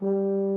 Música